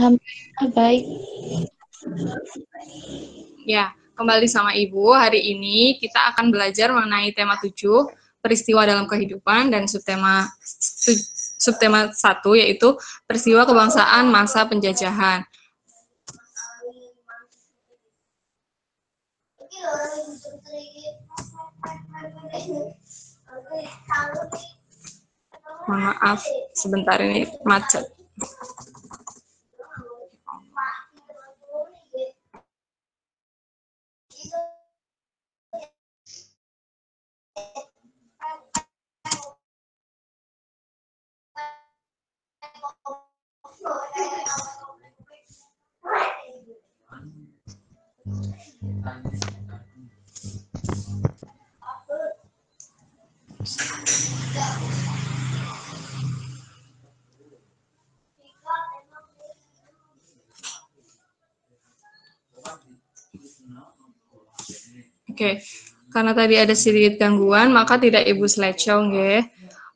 Alhamdulillah baik. Ya, kembali sama Ibu. Hari ini kita akan belajar mengenai tema 7, peristiwa dalam kehidupan dan subtema subtema 1 yaitu peristiwa kebangsaan masa penjajahan. Maaf, sebentar ini macet. Oke, karena tadi ada sedikit gangguan, maka tidak Ibu slideshow, ya.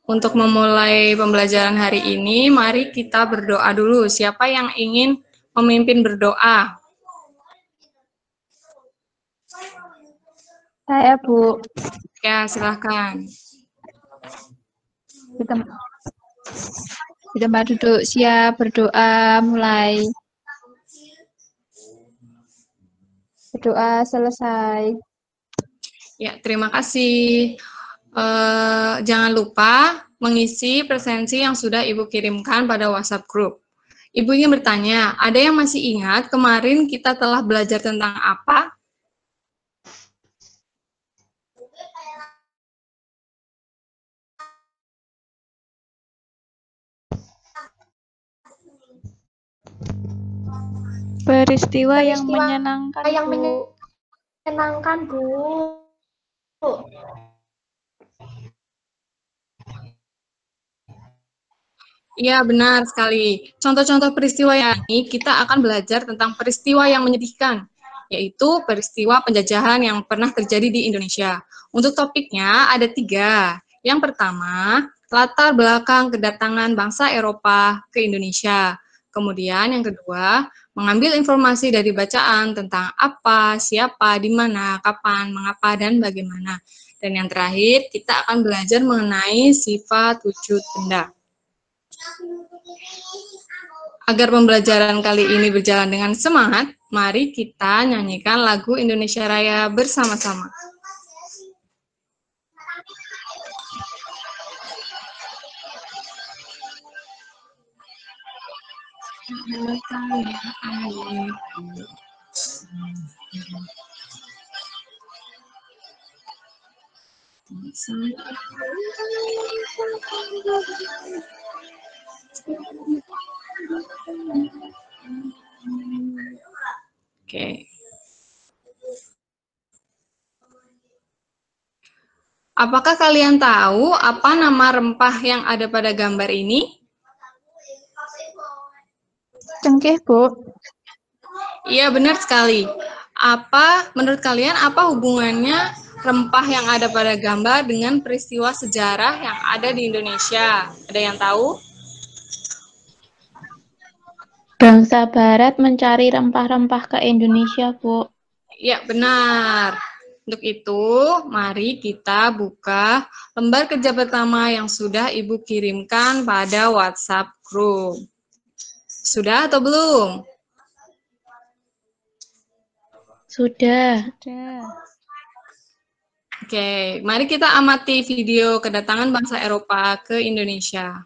Untuk memulai pembelajaran hari ini, mari kita berdoa dulu. Siapa yang ingin memimpin berdoa? Saya, Bu. Ya, silahkan. Di tempat, di tempat duduk siap berdoa mulai. Berdoa selesai. Ya, terima kasih. Uh, jangan lupa mengisi presensi yang sudah Ibu kirimkan pada WhatsApp group. Ibu ingin bertanya, ada yang masih ingat kemarin kita telah belajar tentang apa? Peristiwa, yang menyenangkan, yang menyenangkan, Bu. Iya, benar sekali. Contoh-contoh peristiwa yang ini kita akan belajar tentang peristiwa yang menyedihkan, yaitu peristiwa penjajahan yang pernah terjadi di Indonesia. Untuk topiknya ada tiga. Yang pertama, latar belakang kedatangan bangsa Eropa ke Indonesia. Kemudian yang kedua, mengambil informasi dari bacaan tentang apa, siapa, di mana, kapan, mengapa, dan bagaimana. Dan yang terakhir, kita akan belajar mengenai sifat wujud benda. Agar pembelajaran kali ini berjalan dengan semangat, mari kita nyanyikan lagu Indonesia Raya bersama-sama. Oke. Apakah kalian tahu apa nama rempah yang ada pada gambar ini? Cengkeh, Bu. Iya, benar sekali. Apa, menurut kalian, apa hubungannya rempah yang ada pada gambar dengan peristiwa sejarah yang ada di Indonesia? Ada yang tahu? Bangsa Barat mencari rempah-rempah ke Indonesia, Bu. Ya, benar. Untuk itu, mari kita buka lembar kerja pertama yang sudah Ibu kirimkan pada WhatsApp group. Sudah atau belum? Sudah. Sudah. Oke, mari kita amati video kedatangan bangsa Eropa ke Indonesia.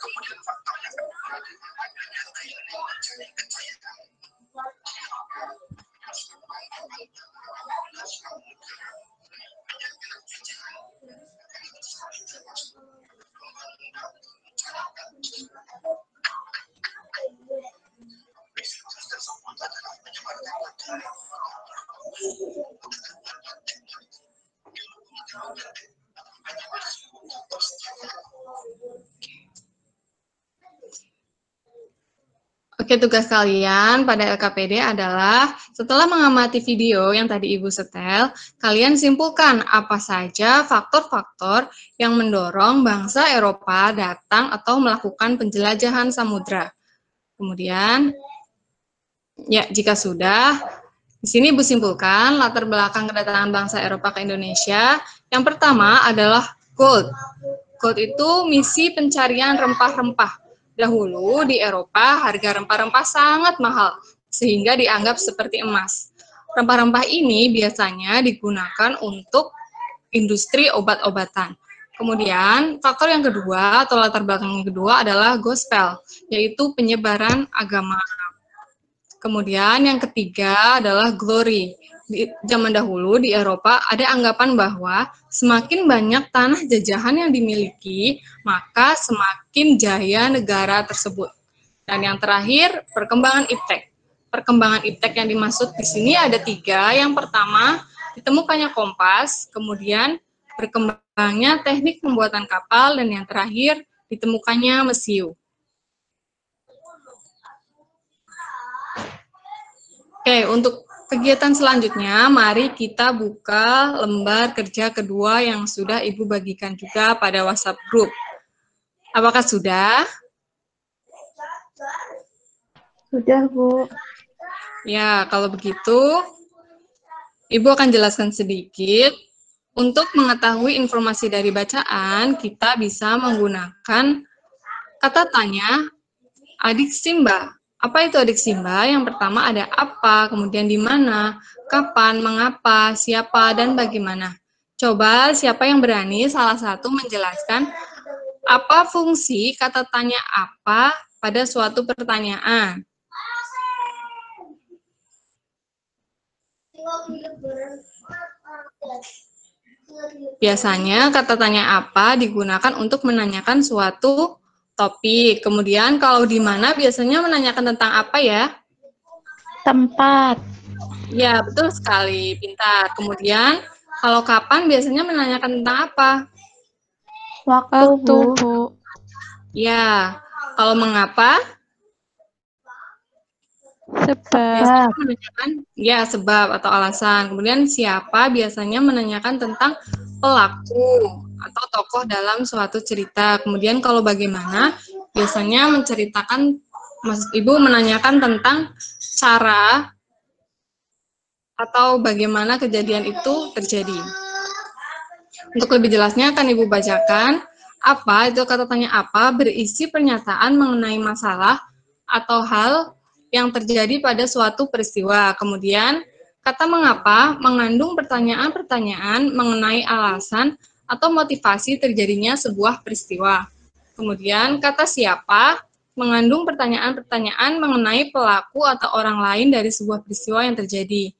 Kemudian faktor yang kedua adalah adanya kepercayaan. Oke, tugas kalian pada LKPD adalah setelah mengamati video yang tadi Ibu setel, kalian simpulkan apa saja faktor-faktor yang mendorong bangsa Eropa datang atau melakukan penjelajahan samudra. Kemudian, ya jika sudah, di sini Ibu simpulkan latar belakang kedatangan bangsa Eropa ke Indonesia. Yang pertama adalah gold. Gold itu misi pencarian rempah-rempah Dahulu di Eropa harga rempah-rempah sangat mahal sehingga dianggap seperti emas. Rempah-rempah ini biasanya digunakan untuk industri obat-obatan. Kemudian faktor yang kedua atau latar belakang yang kedua adalah gospel, yaitu penyebaran agama. Kemudian yang ketiga adalah glory, di zaman dahulu di Eropa ada anggapan bahwa semakin banyak tanah jajahan yang dimiliki, maka semakin jaya negara tersebut. Dan yang terakhir, perkembangan iptek. Perkembangan iptek yang dimaksud di sini ada tiga. Yang pertama, ditemukannya kompas, kemudian berkembangnya teknik pembuatan kapal, dan yang terakhir, ditemukannya mesiu. Oke, untuk Kegiatan selanjutnya, mari kita buka lembar kerja kedua yang sudah Ibu bagikan juga pada WhatsApp group. Apakah sudah? Sudah, Bu. Ya, kalau begitu, Ibu akan jelaskan sedikit. Untuk mengetahui informasi dari bacaan, kita bisa menggunakan kata tanya adik Simba apa itu adik Simba? Yang pertama ada apa, kemudian di mana, kapan, mengapa, siapa, dan bagaimana. Coba siapa yang berani salah satu menjelaskan apa fungsi kata tanya apa pada suatu pertanyaan. Biasanya kata tanya apa digunakan untuk menanyakan suatu topik. Kemudian kalau di mana biasanya menanyakan tentang apa ya? Tempat. Ya, betul sekali. Pintar. Kemudian kalau kapan biasanya menanyakan tentang apa? Waktu, Bu. Ya. Kalau mengapa? Sebab. menanyakan ya sebab atau alasan. Kemudian siapa biasanya menanyakan tentang pelaku atau tokoh dalam suatu cerita. Kemudian kalau bagaimana biasanya menceritakan Mas Ibu menanyakan tentang cara atau bagaimana kejadian itu terjadi. Untuk lebih jelasnya akan Ibu bacakan apa itu kata tanya apa berisi pernyataan mengenai masalah atau hal yang terjadi pada suatu peristiwa. Kemudian kata mengapa mengandung pertanyaan-pertanyaan mengenai alasan atau motivasi terjadinya sebuah peristiwa. Kemudian kata siapa mengandung pertanyaan-pertanyaan mengenai pelaku atau orang lain dari sebuah peristiwa yang terjadi.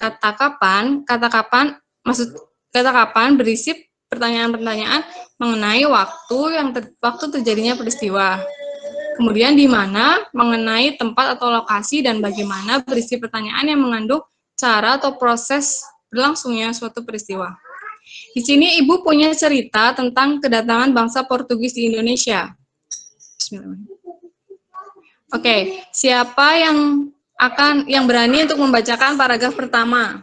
Kata kapan, kata kapan, maksud kata kapan berisi pertanyaan-pertanyaan mengenai waktu yang ter, waktu terjadinya peristiwa. Kemudian di mana mengenai tempat atau lokasi dan bagaimana berisi pertanyaan yang mengandung cara atau proses berlangsungnya suatu peristiwa. Di sini Ibu punya cerita tentang kedatangan bangsa Portugis di Indonesia. Oke, siapa yang akan yang berani untuk membacakan paragraf pertama?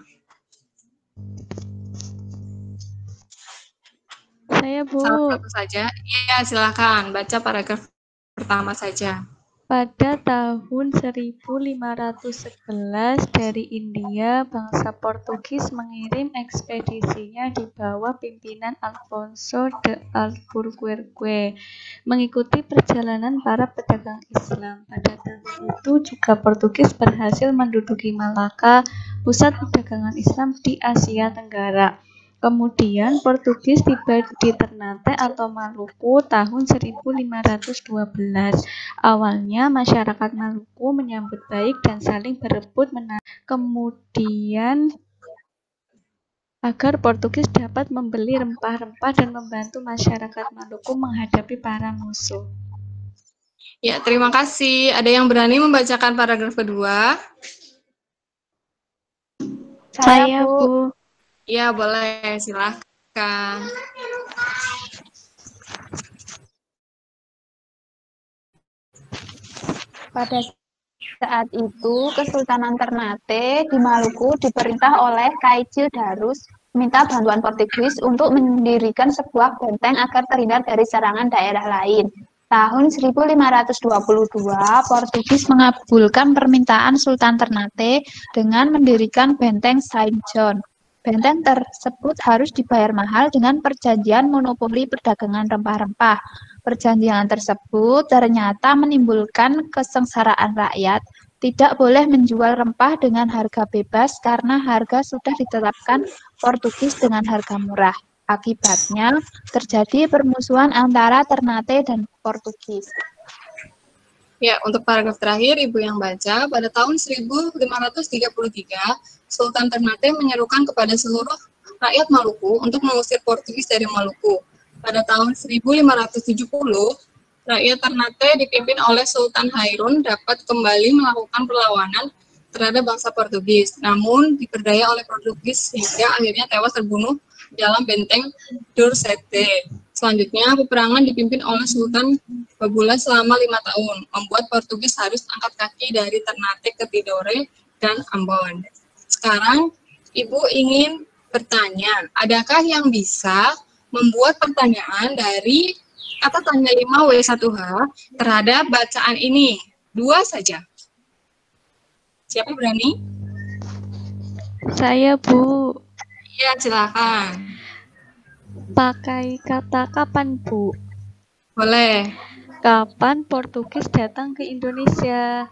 Saya, Bu. Salah satu saja. Iya, silakan baca paragraf pertama saja. Pada tahun 1511 dari India, bangsa Portugis mengirim ekspedisinya di bawah pimpinan Alfonso de Albuquerque mengikuti perjalanan para pedagang Islam. Pada tahun itu juga Portugis berhasil menduduki Malaka, pusat perdagangan Islam di Asia Tenggara. Kemudian Portugis tiba di Ternate atau Maluku tahun 1512. Awalnya masyarakat Maluku menyambut baik dan saling berebut menang. Kemudian agar Portugis dapat membeli rempah-rempah dan membantu masyarakat Maluku menghadapi para musuh. Ya, terima kasih. Ada yang berani membacakan paragraf kedua? Saya, Bu. Iya, boleh. Silahkan. Pada saat itu, Kesultanan Ternate di Maluku diperintah oleh Kaijil Darus meminta bantuan Portugis untuk mendirikan sebuah benteng agar terhindar dari serangan daerah lain. Tahun 1522, Portugis mengabulkan permintaan Sultan Ternate dengan mendirikan benteng Saint John. Benteng tersebut harus dibayar mahal dengan perjanjian monopoli perdagangan rempah-rempah. Perjanjian tersebut ternyata menimbulkan kesengsaraan rakyat. Tidak boleh menjual rempah dengan harga bebas karena harga sudah ditetapkan Portugis dengan harga murah. Akibatnya, terjadi permusuhan antara Ternate dan Portugis. Ya, untuk paragraf terakhir, Ibu yang baca, pada tahun 1533, Sultan Ternate menyerukan kepada seluruh rakyat Maluku untuk mengusir Portugis dari Maluku. Pada tahun 1570, rakyat Ternate dipimpin oleh Sultan Hairun dapat kembali melakukan perlawanan terhadap bangsa Portugis, namun diperdaya oleh Portugis sehingga akhirnya tewas terbunuh dalam benteng Dursete. Selanjutnya, peperangan dipimpin oleh Sultan Babula selama lima tahun, membuat Portugis harus angkat kaki dari Ternate ke Tidore dan Ambon. Sekarang, Ibu ingin bertanya, adakah yang bisa membuat pertanyaan dari kata tanya 5 W1H terhadap bacaan ini? Dua saja. Siapa berani? Saya, Bu. Ya, silakan. Pakai kata kapan, Bu? Boleh. Kapan Portugis datang ke Indonesia?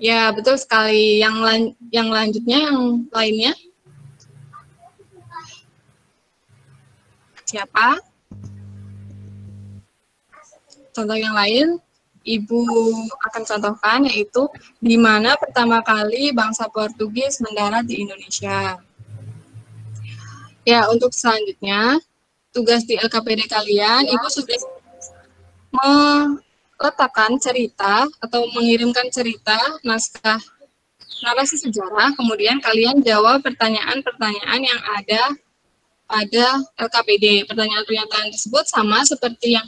Ya, betul sekali. Yang lan yang lanjutnya, yang lainnya. Siapa? Contoh yang lain, Ibu akan contohkan yaitu di mana pertama kali bangsa Portugis mendarat di Indonesia. Ya, untuk selanjutnya, tugas di LKPD kalian, Ibu sudah meletakkan cerita atau mengirimkan cerita naskah narasi sejarah, kemudian kalian jawab pertanyaan-pertanyaan yang ada pada LKPD. Pertanyaan-pernyataan tersebut sama seperti yang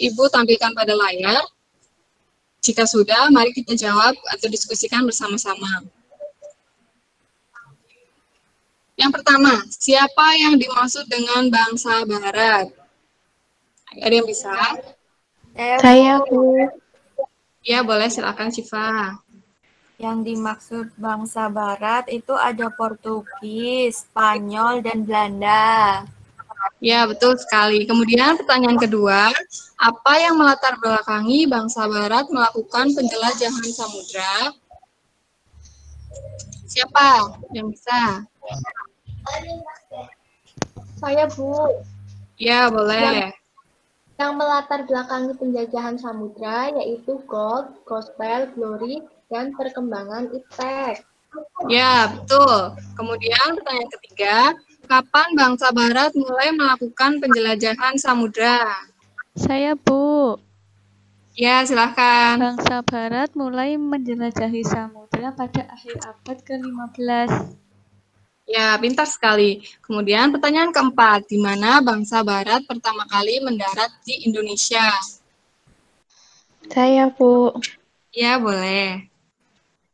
Ibu tampilkan pada layar. Jika sudah, mari kita jawab atau diskusikan bersama-sama. Yang pertama, siapa yang dimaksud dengan bangsa Barat? Ada yang bisa? Saya, Bu. Ya, boleh. Silakan, Syifa. Yang dimaksud bangsa Barat itu ada Portugis, Spanyol, dan Belanda. Ya, betul sekali. Kemudian pertanyaan kedua, apa yang melatar belakangi bangsa Barat melakukan penjelajahan samudra? Siapa yang bisa? Saya Bu, Ya, boleh. yang melatar belakangi penjajahan samudra yaitu gold, gospel, glory, dan perkembangan iptek. Ya, betul. Kemudian pertanyaan ketiga, kapan bangsa Barat mulai melakukan penjelajahan samudra? Saya, Bu. Ya, silahkan. Bangsa Barat mulai menjelajahi samudra pada akhir abad ke-15. Ya, pintar sekali. Kemudian pertanyaan keempat, di mana bangsa Barat pertama kali mendarat di Indonesia? Saya, Bu. Ya, boleh.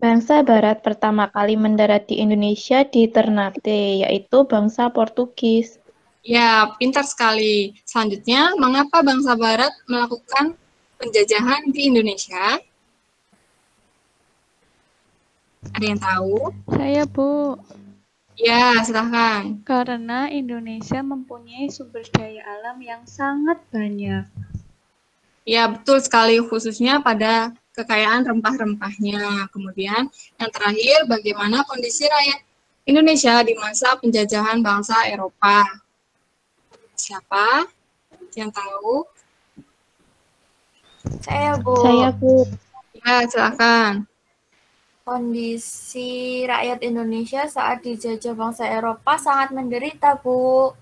Bangsa Barat pertama kali mendarat di Indonesia di Ternate, yaitu bangsa Portugis. Ya, pintar sekali. Selanjutnya, mengapa bangsa Barat melakukan penjajahan di Indonesia? Ada yang tahu? Saya, Bu. Ya, silahkan. Karena Indonesia mempunyai sumber daya alam yang sangat banyak. Ya, betul sekali, khususnya pada kekayaan rempah-rempahnya. Kemudian, yang terakhir, bagaimana kondisi rakyat Indonesia di masa penjajahan bangsa Eropa? Siapa yang tahu? Saya, Bu. Saya, Bu. Ya, silakan. Kondisi rakyat Indonesia saat dijajah bangsa Eropa sangat menderita, Bu.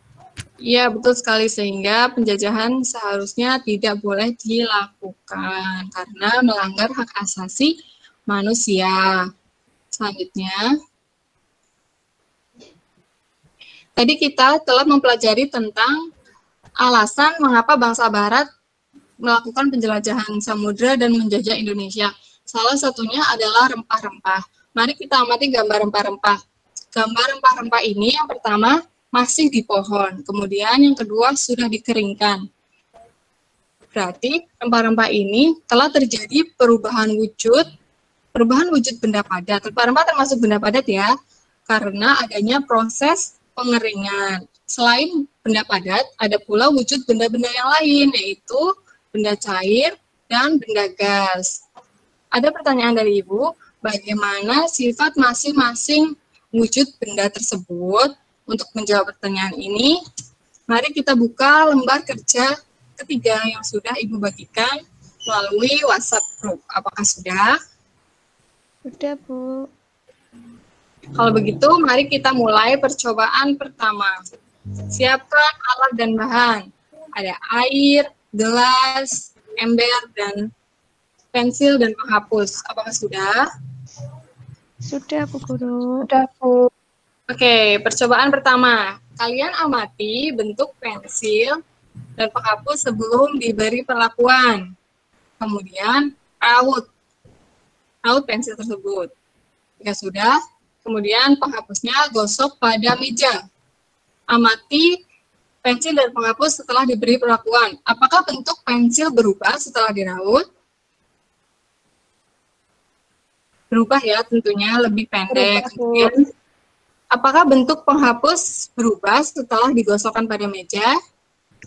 Iya, betul sekali. Sehingga penjajahan seharusnya tidak boleh dilakukan karena melanggar hak asasi manusia. Selanjutnya, Tadi kita telah mempelajari tentang alasan mengapa bangsa barat melakukan penjelajahan samudra dan menjajah Indonesia. Salah satunya adalah rempah-rempah. Mari kita amati gambar rempah-rempah. Gambar rempah-rempah ini yang pertama masih di pohon, kemudian yang kedua sudah dikeringkan. Berarti rempah-rempah ini telah terjadi perubahan wujud, perubahan wujud benda padat. Rempah-rempah termasuk benda padat ya, karena adanya proses pengeringan. Selain benda padat, ada pula wujud benda-benda yang lain, yaitu benda cair dan benda gas. Ada pertanyaan dari Ibu, bagaimana sifat masing-masing wujud benda tersebut? Untuk menjawab pertanyaan ini, mari kita buka lembar kerja ketiga yang sudah Ibu bagikan melalui WhatsApp group. Apakah sudah? Sudah, Bu. Kalau begitu, mari kita mulai percobaan pertama. Siapkan alat dan bahan. Ada air, gelas, ember, dan pensil dan penghapus. Apakah sudah? Sudah, Bu Guru. Sudah, Bu. Oke, percobaan pertama. Kalian amati bentuk pensil dan penghapus sebelum diberi perlakuan. Kemudian, raut. Raut pensil tersebut. Jika sudah, kemudian penghapusnya gosok pada meja. Amati pensil dan penghapus setelah diberi perlakuan. Apakah bentuk pensil berubah setelah diraut? Berubah ya, tentunya lebih pendek. Bu. Kemudian, apakah bentuk penghapus berubah setelah digosokkan pada meja?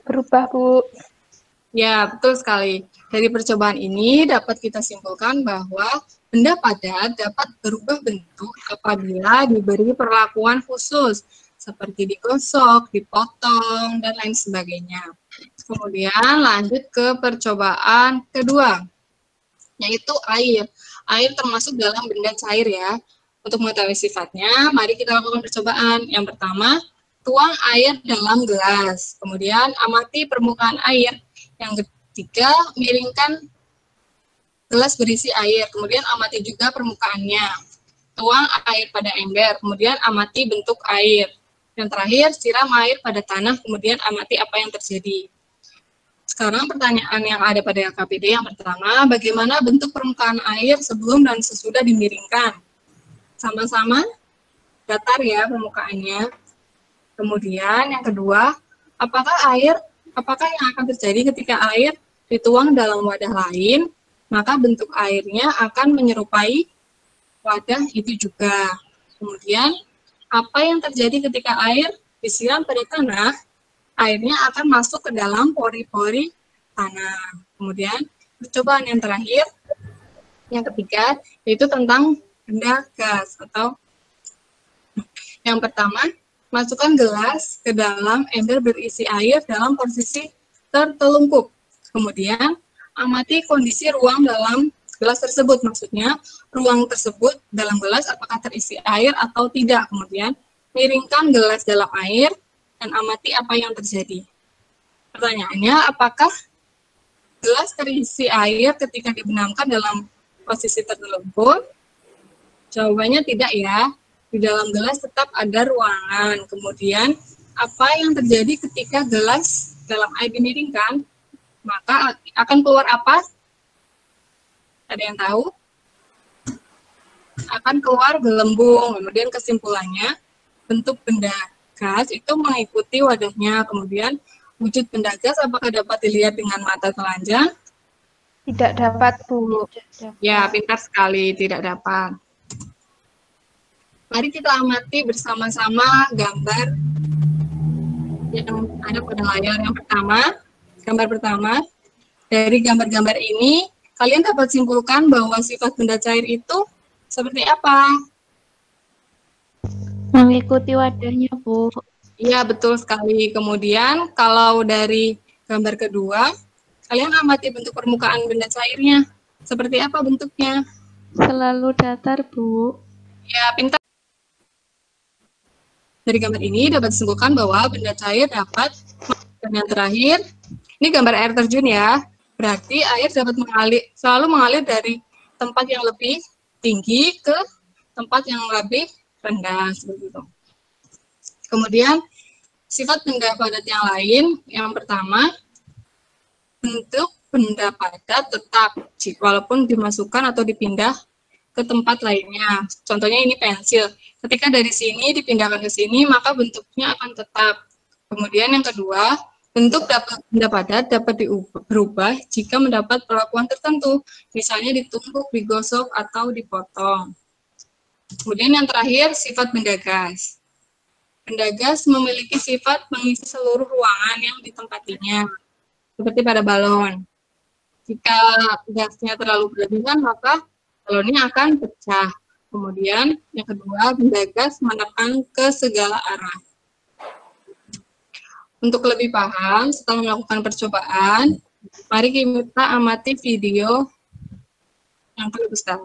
Berubah, Bu. Ya, betul sekali. Dari percobaan ini dapat kita simpulkan bahwa benda padat dapat berubah bentuk apabila diberi perlakuan khusus, seperti digosok, dipotong, dan lain sebagainya. Kemudian lanjut ke percobaan kedua, yaitu air. Air termasuk dalam benda cair ya. Untuk mengetahui sifatnya, mari kita lakukan percobaan. Yang pertama, tuang air dalam gelas. Kemudian amati permukaan air. Yang ketiga, miringkan gelas berisi air. Kemudian amati juga permukaannya. Tuang air pada ember. Kemudian amati bentuk air. Yang terakhir, siram air pada tanah. Kemudian amati apa yang terjadi. Sekarang pertanyaan yang ada pada KPD yang pertama, bagaimana bentuk permukaan air sebelum dan sesudah dimiringkan? Sama-sama datar ya permukaannya. Kemudian yang kedua, apakah air, apakah yang akan terjadi ketika air dituang dalam wadah lain, maka bentuk airnya akan menyerupai wadah itu juga. Kemudian, apa yang terjadi ketika air disiram pada tanah, airnya akan masuk ke dalam pori-pori tanah. Kemudian, percobaan yang terakhir, yang ketiga, yaitu tentang benda gas atau yang pertama, masukkan gelas ke dalam ember berisi air dalam posisi tertelungkup. Kemudian, amati kondisi ruang dalam gelas tersebut. Maksudnya, ruang tersebut dalam gelas apakah terisi air atau tidak. Kemudian, miringkan gelas dalam air dan amati apa yang terjadi. Pertanyaannya, apakah gelas terisi air ketika dibenamkan dalam posisi tertelungkup? Jawabannya tidak ya. Di dalam gelas tetap ada ruangan. Kemudian, apa yang terjadi ketika gelas dalam air dimiringkan? Maka akan keluar apa? Ada yang tahu? Akan keluar gelembung. Kemudian kesimpulannya, bentuk benda gas itu mengikuti wadahnya. Kemudian wujud benda gas apakah dapat dilihat dengan mata telanjang? Tidak dapat, Bu. Ya, pintar sekali, tidak dapat. Mari kita amati bersama-sama gambar yang ada pada layar yang pertama. Gambar pertama, dari gambar-gambar ini, kalian dapat simpulkan bahwa sifat benda cair itu seperti apa? Mengikuti wadahnya, Bu. Iya, betul sekali. Kemudian, kalau dari gambar kedua, kalian amati bentuk permukaan benda cairnya. Seperti apa bentuknya? Selalu datar, Bu. Ya, pintar. Dari gambar ini dapat disimpulkan bahwa benda cair dapat dan yang terakhir, ini gambar air terjun ya. Berarti air dapat mengalir selalu mengalir dari tempat yang lebih tinggi ke tempat yang lebih rendah seperti itu. Kemudian sifat benda padat yang lain, yang pertama, bentuk benda padat tetap walaupun dimasukkan atau dipindah ke tempat lainnya. Contohnya ini pensil. Ketika dari sini dipindahkan ke sini, maka bentuknya akan tetap. Kemudian yang kedua, bentuk dapat benda padat dapat berubah jika mendapat perlakuan tertentu, misalnya ditumbuk, digosok, atau dipotong. Kemudian yang terakhir, sifat benda gas. Benda gas memiliki sifat mengisi seluruh ruangan yang ditempatinya, seperti pada balon. Jika gasnya terlalu berlebihan, maka balonnya akan pecah. Kemudian yang kedua, benda gas menekan ke segala arah. Untuk lebih paham, setelah melakukan percobaan, mari kita amati video yang perlu besar.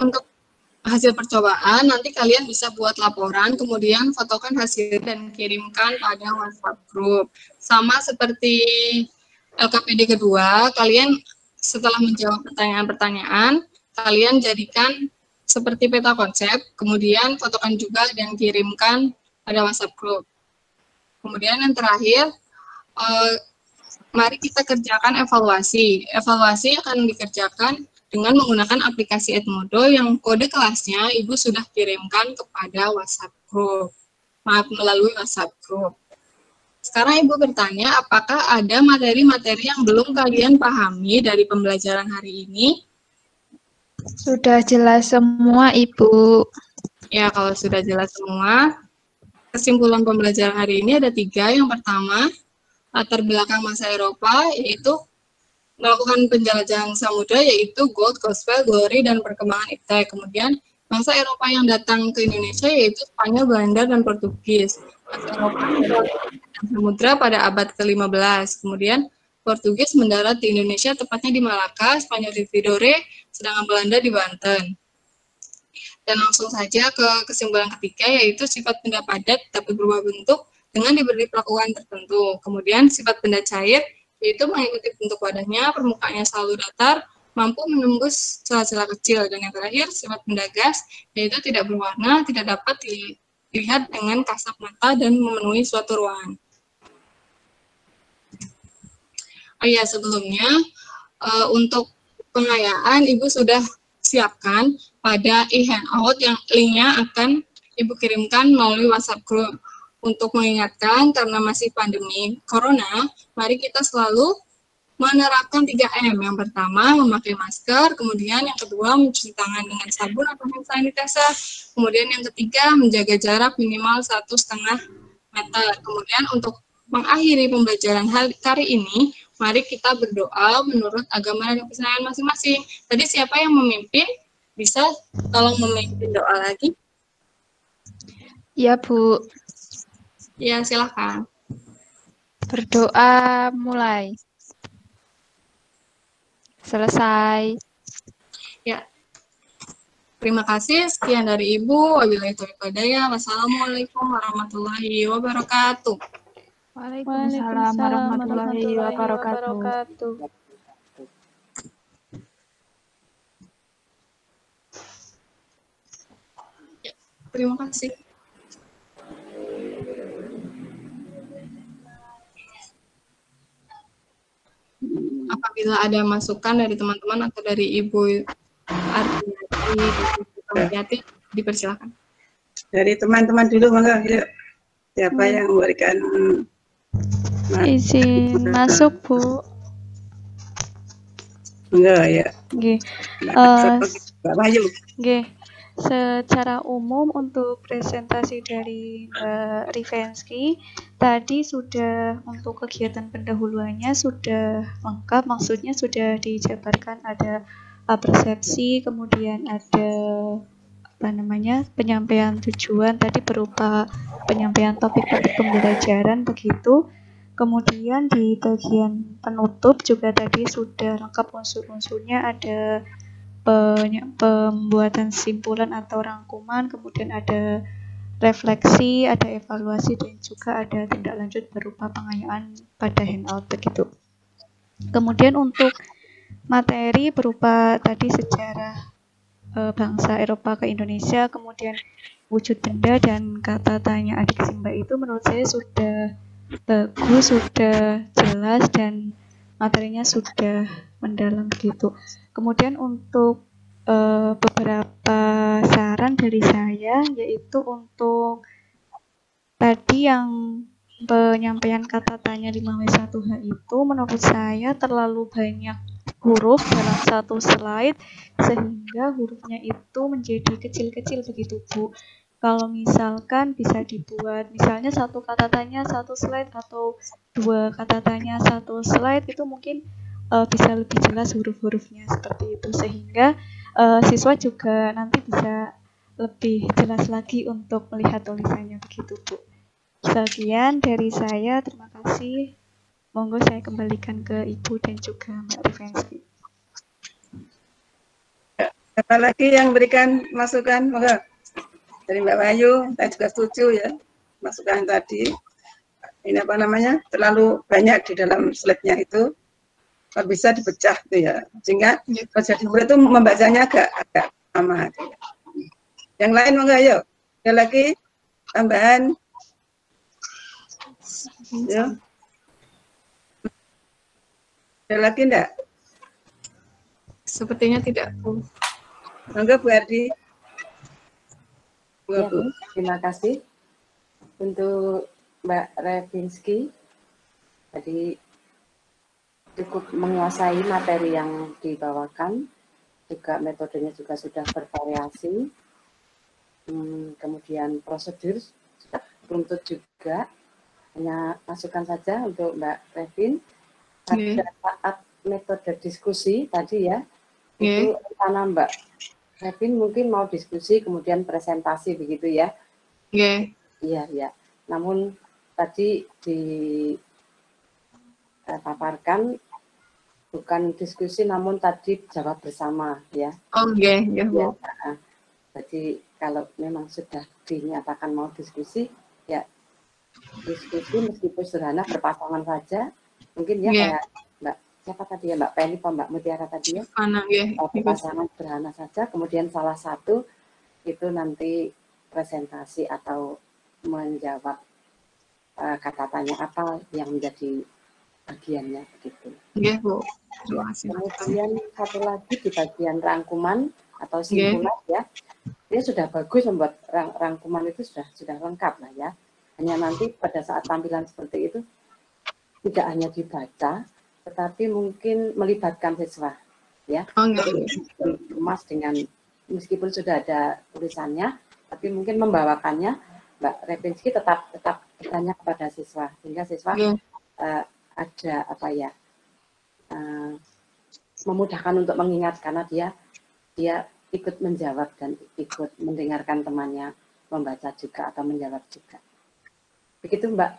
untuk hasil percobaan nanti kalian bisa buat laporan kemudian fotokan hasil dan kirimkan pada WhatsApp group. Sama seperti LKPD kedua kalian setelah menjawab pertanyaan-pertanyaan kalian jadikan seperti peta konsep kemudian fotokan juga dan kirimkan pada WhatsApp group. Kemudian yang terakhir eh, mari kita kerjakan evaluasi. Evaluasi akan dikerjakan dengan menggunakan aplikasi Edmodo yang kode kelasnya Ibu sudah kirimkan kepada WhatsApp Group. Maaf, melalui WhatsApp Group. Sekarang Ibu bertanya, apakah ada materi-materi yang belum kalian pahami dari pembelajaran hari ini? Sudah jelas semua, Ibu. Ya, kalau sudah jelas semua, kesimpulan pembelajaran hari ini ada tiga. Yang pertama, latar belakang masa Eropa, yaitu melakukan penjelajahan samudra yaitu Gold, Gospel, Glory, dan perkembangan iptek. Kemudian bangsa Eropa yang datang ke Indonesia yaitu Spanyol, Belanda, dan Portugis. Bangsa Eropa dan samudra pada abad ke-15. Kemudian Portugis mendarat di Indonesia tepatnya di Malaka, Spanyol di Tidore, sedangkan Belanda di Banten. Dan langsung saja ke kesimpulan ketiga yaitu sifat benda padat dapat berubah bentuk dengan diberi perlakuan tertentu. Kemudian sifat benda cair yaitu mengikuti bentuk wadahnya, permukaannya selalu datar, mampu menembus celah-celah kecil. Dan yang terakhir, sifat benda gas, yaitu tidak berwarna, tidak dapat dilihat dengan kasat mata dan memenuhi suatu ruangan. Oh iya, sebelumnya, uh, untuk pengayaan Ibu sudah siapkan pada e-handout yang linknya akan Ibu kirimkan melalui WhatsApp group untuk mengingatkan karena masih pandemi corona, mari kita selalu menerapkan 3M. Yang pertama, memakai masker, kemudian yang kedua, mencuci tangan dengan sabun atau hand sanitizer, kemudian yang ketiga, menjaga jarak minimal satu setengah meter. Kemudian untuk mengakhiri pembelajaran hari ini, mari kita berdoa menurut agama dan kepercayaan masing-masing. Tadi siapa yang memimpin? Bisa tolong memimpin doa lagi? Ya, Bu. Ya, silahkan. Berdoa mulai. Selesai. Ya. Terima kasih. Sekian dari Ibu. Wabillahi taufiq Wassalamualaikum warahmatullahi wabarakatuh. Waalaikumsalam warahmatullahi wabarakatuh. Ya, terima kasih. Apabila ada masukan dari teman-teman atau dari Ibu Arti dipersilakan. Dari teman-teman dulu, monggo, yuk. Siapa hmm. yang memberikan izin masuk, Bu? Enggak, ya. Oke. Uh, Oke. Secara umum untuk presentasi dari Mbak Rivensky tadi sudah untuk kegiatan pendahuluannya sudah lengkap, maksudnya sudah dijabarkan ada persepsi, kemudian ada apa namanya penyampaian tujuan tadi berupa penyampaian topik-topik pembelajaran begitu. Kemudian di bagian penutup juga tadi sudah lengkap unsur-unsurnya ada pembuatan simpulan atau rangkuman, kemudian ada refleksi, ada evaluasi dan juga ada tindak lanjut berupa pengayaan pada handout begitu. Kemudian untuk materi berupa tadi sejarah e, bangsa Eropa ke Indonesia, kemudian wujud benda dan kata tanya adik Simba itu menurut saya sudah bagus, sudah jelas dan materinya sudah mendalam gitu. Kemudian untuk uh, beberapa saran dari saya yaitu untuk tadi yang penyampaian kata tanya 5W1H itu menurut saya terlalu banyak huruf dalam satu slide sehingga hurufnya itu menjadi kecil-kecil begitu Bu. Kalau misalkan bisa dibuat misalnya satu kata tanya satu slide atau dua kata tanya satu slide itu mungkin uh, bisa lebih jelas huruf-hurufnya seperti itu sehingga uh, siswa juga nanti bisa lebih jelas lagi untuk melihat tulisannya begitu Bu. Sekian dari saya, terima kasih. Monggo saya kembalikan ke Ibu dan juga Mbak Rifenski. Apa lagi yang berikan masukan? Monggo. Dari Mbak Wayu, saya juga setuju ya masukan tadi. Ini apa namanya? Terlalu banyak di dalam slide-nya itu kalau bisa dipecah tuh ya. Sehingga ya. kalau jadi murid itu membacanya agak agak sama gitu ya. yang lain mau nggak yuk ada lagi tambahan. Ya. Ada lagi enggak sepertinya tidak Bu. Monggo Bu Ardi. Ya, Bu. terima kasih untuk Mbak Revinski. Tadi cukup menguasai materi yang dibawakan, juga metodenya juga sudah bervariasi, hmm, kemudian prosedur sudah runtut juga, hanya masukan saja untuk Mbak Revin, pada saat metode diskusi tadi ya, okay. itu rencana Mbak Revin mungkin mau diskusi kemudian presentasi begitu ya. Iya. Iya, iya. Namun tadi di eh, paparkan bukan diskusi namun tadi jawab bersama ya. Oh iya, iya Bu. Ya, jadi kalau memang sudah dinyatakan mau diskusi ya diskusi meskipun sederhana berpasangan saja mungkin ya yeah. kayak Mbak siapa tadi ya Mbak Penny Pak Mbak Mutiara tadi ya. Anak ya. Berpasangan sederhana saja kemudian salah satu itu nanti presentasi atau menjawab uh, kata tanya apa yang menjadi bagiannya begitu. Iya, Bu. Kemudian satu lagi di bagian rangkuman atau simpulan yeah. ya. Ini sudah bagus membuat rang rangkuman itu sudah sudah lengkap lah ya. Hanya nanti pada saat tampilan seperti itu tidak hanya dibaca, tetapi mungkin melibatkan siswa ya. Oh, Mas dengan meskipun sudah ada tulisannya, tapi mungkin membawakannya Mbak Repinski tetap tetap bertanya kepada siswa sehingga siswa yeah. Uh, ada apa ya uh, memudahkan untuk mengingat karena dia dia ikut menjawab dan ikut mendengarkan temannya membaca juga atau menjawab juga. Begitu Mbak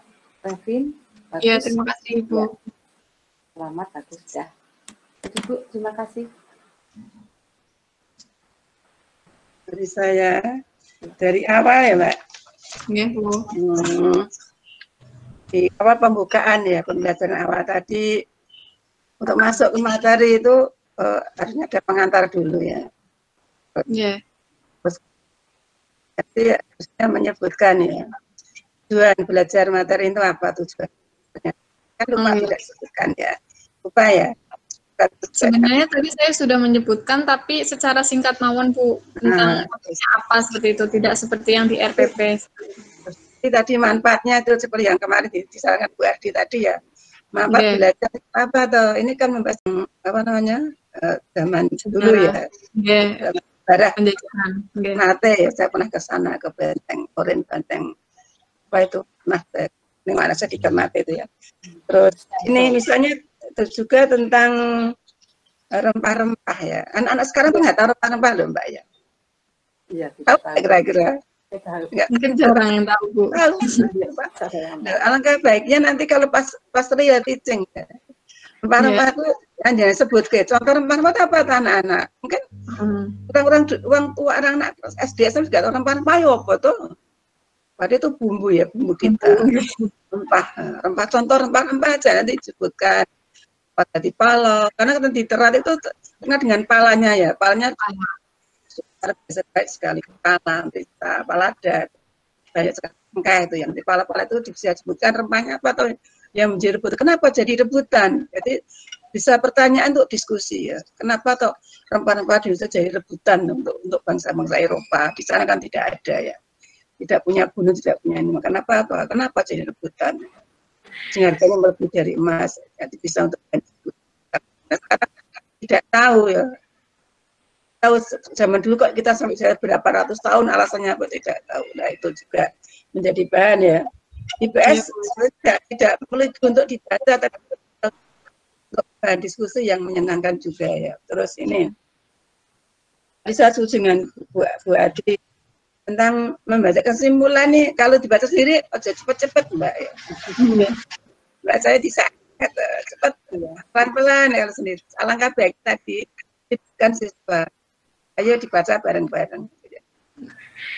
Revin. Iya, terima kasih Ibu. Ya. Selamat, bagus sudah. Itu Bu, terima kasih. Dari saya, dari awal ya Mbak. Iya Bu. Hmm di awal pembukaan ya pembelajaran awal tadi untuk masuk ke materi itu uh, harusnya ada pengantar dulu ya. Yeah. jadi harusnya menyebutkan ya tujuan belajar materi itu apa tujuannya. Kan lupa iya. tidak sebutkan ya. Lupa ya. Sebenarnya tadi saya sudah menyebutkan, tapi secara singkat mawon Bu tentang nah, apa seperti itu, tidak seperti yang di RPP. Jadi tadi manfaatnya itu seperti yang kemarin disarankan Bu Ardi tadi ya. Manfaat yeah. belajar apa tuh? Ini kan membahas apa namanya uh, zaman dulu ya. Yeah. Barah. Yeah. Nate ya, saya pernah ke sana ke Benteng Oren Benteng apa itu pernah ini mana saya di Mate itu ya. Terus ini misalnya juga tentang rempah-rempah ya. Anak-anak sekarang tuh nggak tahu rempah-rempah loh Mbak ya. Iya, tahu. kira-kira? Tidak tahu. Nggak Mungkin jarang yang tahu, Bu. yang Nah, alangkah baiknya nanti kalau pas pas real teaching rempah-rempah itu yang jangan sebut ke contoh rempah-rempah itu apa tuh anak-anak mungkin Hmm. orang-orang orang tua anak anak SD SMP juga tahu rempah-rempah. Ya apa tuh? Padahal itu bumbu ya bumbu kita. Rempah Nah, rempah contoh rempah-rempah aja nanti disebutkan. Pada di palo karena kan di terat itu karena dengan palanya ya palanya luar biasa baik sekali. Pala bisa palada banyak sekali engkau itu yang di pala-pala itu bisa disebutkan rempahnya apa atau yang menjadi rebutan. Kenapa jadi rebutan? Jadi bisa pertanyaan untuk diskusi ya. Kenapa toh rempah-rempah di Indonesia jadi rebutan untuk untuk bangsa-bangsa Eropa? Di sana kan tidak ada ya. Tidak punya gunung tidak punya ini. Kenapa apa? Kenapa jadi rebutan? Harganya melebihi dari emas jadi bisa untuk tidak tahu ya tahu zaman dulu kok kita sampai berapa ratus tahun alasannya apa tidak tahu. Nah itu juga menjadi bahan ya. IPS tidak tidak perlu untuk dibaca tapi untuk bahan diskusi yang menyenangkan juga ya. Terus ini bisa setuju dengan Bu, Bu Adi tentang membaca kesimpulan nih. Kalau dibaca sendiri aja cepet-cepet mbak ya. Mbak saya bisa cepat pelan-pelan ya sendiri. Alangkah baik tadi kan siswa ayo dibaca bareng-bareng.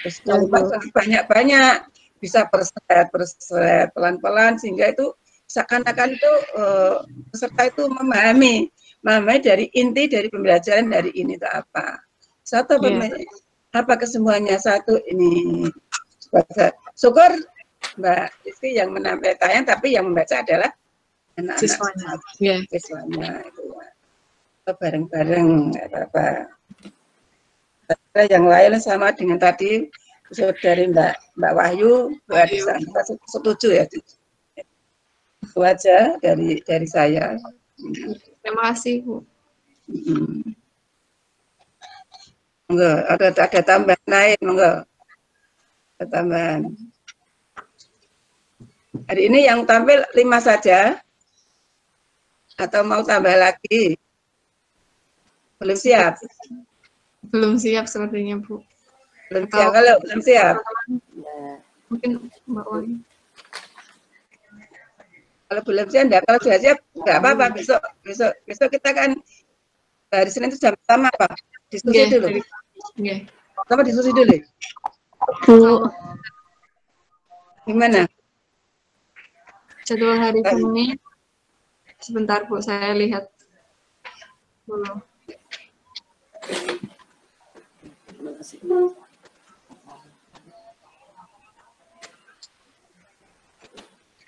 Terus jangan lupa banyak-banyak. Bisa perset perset pelan-pelan sehingga itu seakan-akan itu eh, peserta itu memahami memahami dari inti dari pembelajaran dari ini itu apa. Satu apa, namanya? apa kesemuanya satu ini. Syukur Mbak Rizky yang menampilkan tayang tapi yang membaca adalah anak-anak. Siswanya. Iya. siswanya itu. Ya. Bareng-bareng apa-apa yang lain sama dengan tadi dari Mbak Mbak Wahyu Bu Adisa setuju ya itu aja dari dari saya Terima kasih, Bu. Hmm. Enggak, ada ada tambahan lain, enggak. Ada tambahan. Hari ini yang tampil lima saja. Atau mau tambah lagi? Belum siap. Belum siap sepertinya, Bu. Belum siap. Kalau belum siap, Ya, Mungkin Mbak Wahyu. kalau belum siap, enggak. Kalau sudah siap, enggak apa-apa. Besok, besok, besok kita kan hari Senin itu jam pertama apa? Diskusi Nggih, dulu. nggih. Apa diskusi dulu? Bu, Gimana? Jadwal hari Senin. Sebentar, Bu, saya lihat dulu.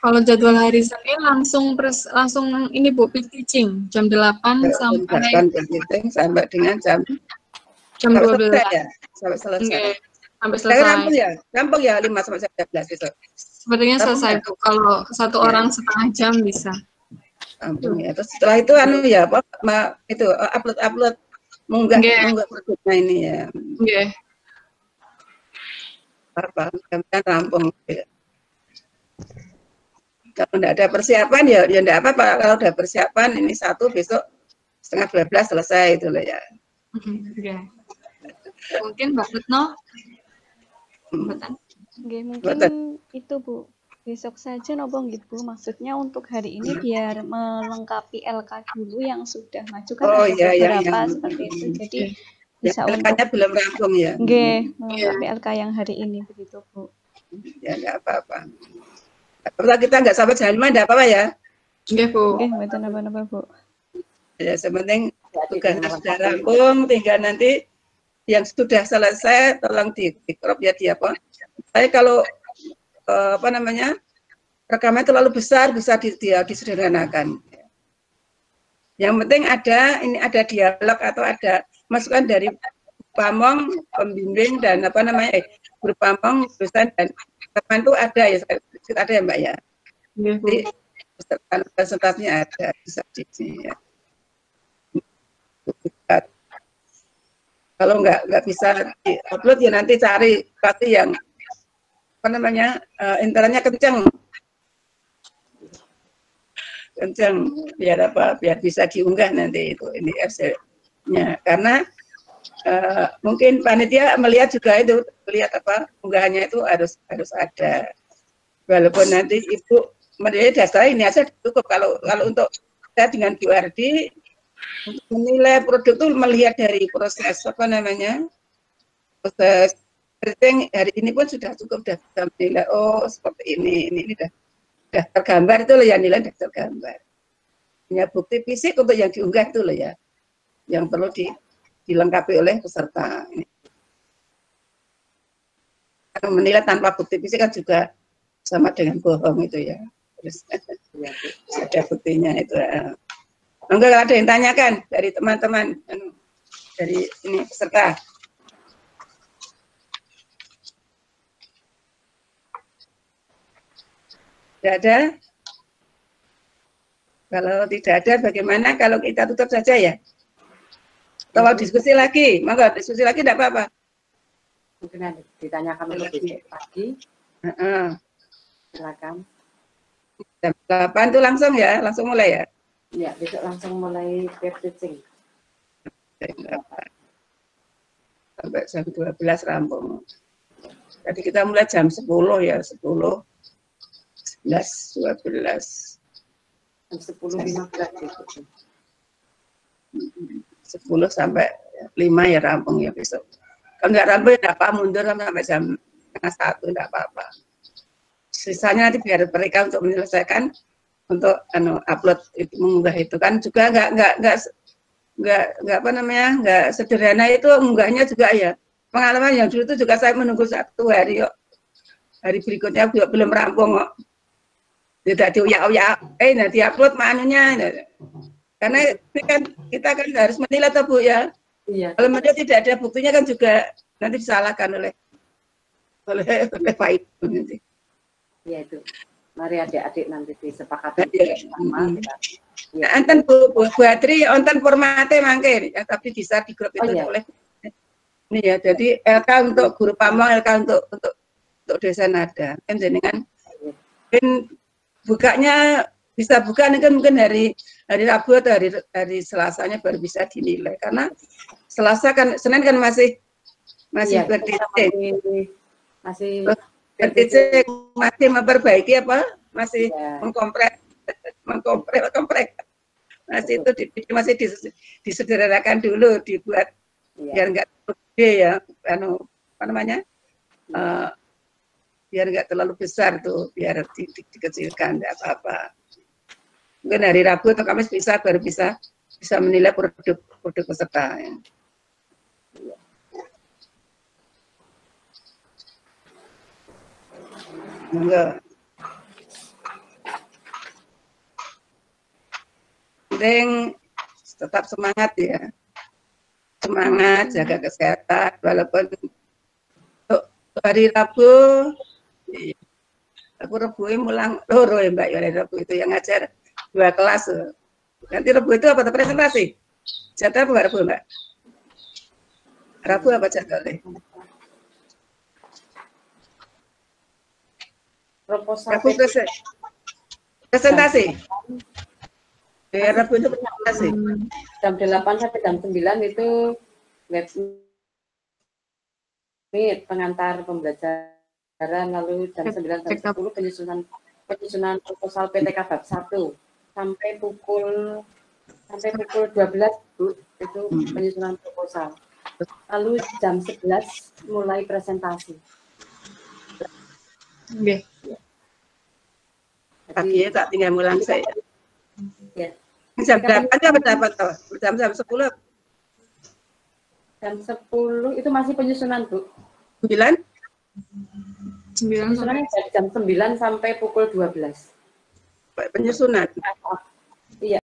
Kalau jadwal hari Senin langsung pres, langsung ini Bu, peak teaching jam 8 sampai Jam meeting sampai dengan jam jam sampai 12. selesai ya, sampai selesai. Nggih, sampai Saya selesai. rampung ya, rampung ya 5 sampai 11 itu. Sepertinya Rampung selesai ya? Bu. Kalau satu orang setengah jam bisa. Rampung ya. Terus setelah itu anu ya, apa itu eh, upload upload munggah Nggih. munggah produknya ini ya. Nggih. Apa mudah rampung. Ya. Kalau tidak ada persiapan ya ya tidak apa-apa. Kalau ada persiapan ini satu besok setengah 12 selesai itu loh ya. Mungkin Mbak Retno Mboten. Oke, mungkin itu Bu. Besok saja nopo Bu. Maksudnya untuk hari ini biar melengkapi LK dulu yang sudah maju kan Oh, ada iya, iya, beberapa yang- seperti itu. Jadi Ya, bisa untuk LK-nya belum rampung ya. nggih, melengkapi LK yang hari ini begitu Bu. Ya enggak apa-apa. Kalau kita nggak sampai jam 5 enggak apa-apa ya. Nggih, Bu. Oke, mboten apa-apa Bu. Ya, tugasnya dengan sudah rampung, tinggal nanti yang sudah selesai tolong di, di crop ya di apa. Saya kalau apa namanya rekaman terlalu besar bisa di, dia disederhanakan. Yang penting ada ini ada dialog atau ada masukan dari pamong, pembimbing dan apa namanya eh, guru pamong, dosen dan teman itu ada ya ada ya mbak ya. Bu. Jadi peserta presentasinya ada bisa di sini ya. Kalau nggak nggak bisa di upload ya nanti cari pelatih yang apa namanya? Eh, internetnya kenceng, kenceng. Biar apa? Biar bisa diunggah nanti itu ini FC-nya karena eh, mungkin panitia melihat juga itu melihat apa unggahannya itu harus harus ada. Walaupun nanti ibu menilai dasar ini aja cukup. Kalau kalau untuk saya dengan QRD menilai produk itu melihat dari proses apa namanya proses Berarti hari ini pun sudah cukup sudah bisa menilai oh seperti ini ini, ini sudah sudah tergambar itu loh ya nilai sudah tergambar punya bukti fisik untuk yang diunggah itu loh ya yang perlu di, dilengkapi oleh peserta ini. Menilai tanpa bukti fisik kan juga sama dengan bohong itu ya. Terus ada buktinya itu. Ya. Enggak kalau ada yang tanyakan dari teman-teman anu, dari ini peserta. Tidak ada? Kalau tidak ada, bagaimana kalau kita tutup saja ya? Atau diskusi lagi? Maka diskusi lagi tidak apa-apa. Mungkin ada ditanyakan untuk pagi. Uh -uh. Silakan. Jam 8 itu langsung ya, langsung mulai ya? Ya, besok langsung mulai peer teaching. Sampai jam 12 rampung. Jadi kita mulai jam 10 ya, 10, 11, 12. Jam 10, 15 gitu. 10 sampai 5 ya rampung ya besok. Kalau nggak rampung ya apa, mundur sampai jam setengah satu nggak apa-apa. Sisanya nanti biar mereka untuk menyelesaikan untuk anu upload itu mengunggah itu kan juga nggak nggak nggak nggak nggak apa namanya nggak sederhana itu mengunggahnya juga ya pengalaman yang dulu itu juga saya menunggu satu hari yuk hari berikutnya belum rampung kok tidak diuyak-uyak eh nanti upload manunya karena ini kan kita kan harus menilai tuh Bu ya. Iya. Kalau menilai tidak ada buktinya kan juga nanti disalahkan oleh oleh oleh Pak Ibu nanti. Iya itu. Mari adik-adik nanti disepakati Ya, kita. Ya, enten Bu, Bu, Bu Adri, enten formatnya mangke ya, tapi bisa di grup itu Oh, iya. oleh ini ya. Jadi LK untuk guru pamong, LK untuk untuk untuk desa nada. Kan jenengan mungkin bukanya bisa buka nih kan mungkin hari hari Rabu atau hari hari Selasanya baru bisa dinilai karena Selasa kan Senin kan masih masih Iya, berdiri masih masih berdiri masih memperbaiki apa masih Iya. mengkompres mengkompres mengkompres masih itu di- masih dis- disederhanakan dulu dibuat Iya. biar nggak terlalu gede ya anu apa namanya eh, biar nggak terlalu besar tuh biar di, di- dikecilkan nggak apa-apa mungkin hari Rabu atau Kamis bisa baru bisa bisa menilai produk produk peserta ya. Penting tetap semangat ya. Semangat, jaga kesehatan, walaupun hari Rabu. Aku ini mulang loro ya Mbak, hari Rabu itu yang ngajar dua kelas. eh. Nanti Rabu itu apa presentasi? Jadwal apa Rabu Mbak? Rabu apa jadwalnya? proposal Rabu presen- presentasi. Ya, Rabu itu presentasi. jam 8 sampai jam 9 itu web meet pengantar pembelajaran lalu jam 9 sampai 10 penyusunan penyusunan proposal PTK bab 1 sampai pukul sampai pukul 12 Bu itu penyusunan proposal. Lalu jam 11 mulai presentasi. Oke. Pagi ya tak tinggal mulang saya. Ya. Jam berapa aja berapa tuh? Jam jam sepuluh, Jam 10 itu masih penyusunan, Bu. sembilan, Sembilan sampai Penyusunannya dari jam 9 sampai pukul 12. penyusunan. Iya.